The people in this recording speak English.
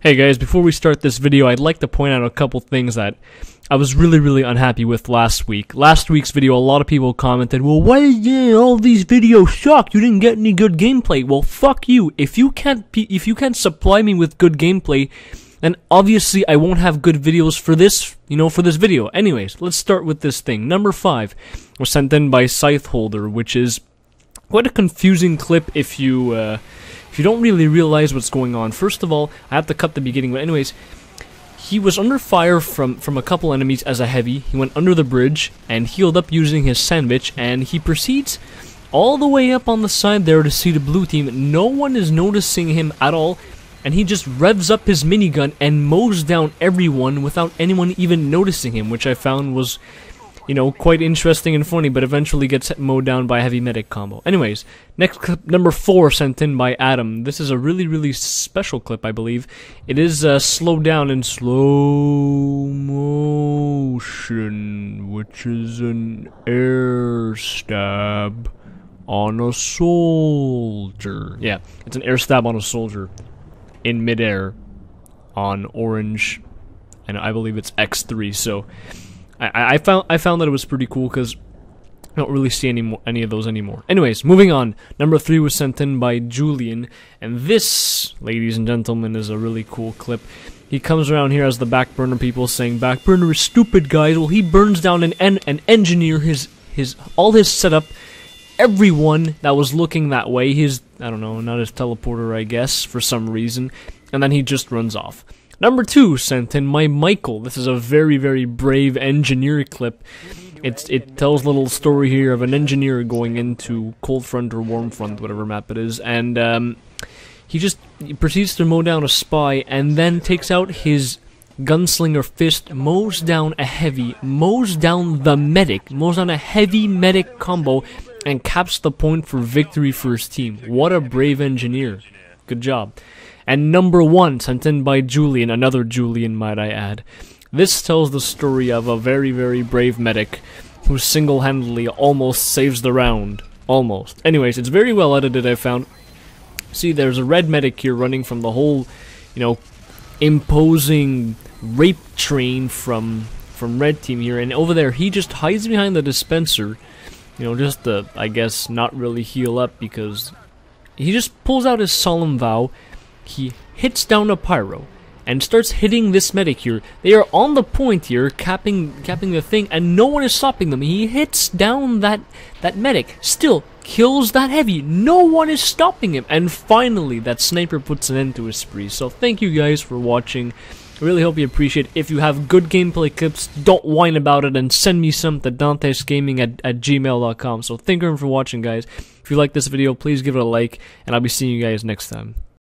Hey guys, before we start this video, I'd like to point out a couple things that I was really, really unhappy with last week. Last week's video, a lot of people commented, well, why did all these videos suck? You didn't get any good gameplay. Well, fuck you. If you can't, if you can't supply me with good gameplay, then obviously I won't have good videos for this, you know, for this video. Anyways, let's start with this thing. Number five was sent in by Scytheholder, which is quite a confusing clip if you, uh, if you don't really realize what's going on. First of all, I have to cut the beginning, but anyways, he was under fire from, from a couple enemies as a heavy. He went under the bridge and healed up using his sandwich, and he proceeds all the way up on the side there to see the blue team. No one is noticing him at all, and he just revs up his minigun and mows down everyone without anyone even noticing him, which I found was you know, quite interesting and funny, but eventually gets mowed down by a heavy medic combo. Anyways, next clip number four sent in by Adam. This is a really, really special clip, I believe. It is uh, slowed down in slow motion, which is an air stab on a soldier. Yeah, it's an air stab on a soldier in midair on orange, and I believe it's X3, so I, I found I found that it was pretty cool because I don't really see any any of those anymore. Anyways, moving on. Number three was sent in by Julian, and this, ladies and gentlemen, is a really cool clip. He comes around here as the backburner people saying backburner is stupid, guys. Well, he burns down an en an engineer, his his all his setup, everyone that was looking that way. His I don't know, not his teleporter, I guess, for some reason, and then he just runs off. Number two sent in my Michael. This is a very, very brave engineer clip. It's it tells a little story here of an engineer going into cold front or warm front, whatever map it is, and um, he just he proceeds to mow down a spy and then takes out his gunslinger fist, mows down a heavy, mows down the medic, mows down a heavy medic combo, and caps the point for victory for his team. What a brave engineer. Good job and number one, sent in by Julian, another Julian, might I add. This tells the story of a very, very brave medic who single handedly almost saves the round. Almost. Anyways, it's very well edited, I found. See, there's a red medic here running from the whole, you know, imposing rape train from from red team here, and over there he just hides behind the dispenser, you know, just to, I guess, not really heal up because he just pulls out his solemn vow he hits down a pyro and starts hitting this medic here. They are on the point here, capping capping the thing, and no one is stopping them. He hits down that that medic, still kills that heavy. No one is stopping him. And finally, that sniper puts an end to his spree. So thank you guys for watching. I really hope you appreciate it. If you have good gameplay clips, don't whine about it and send me some to dantesgaming at, at gmail.com. So thank you for watching, guys. If you like this video, please give it a like, and I'll be seeing you guys next time.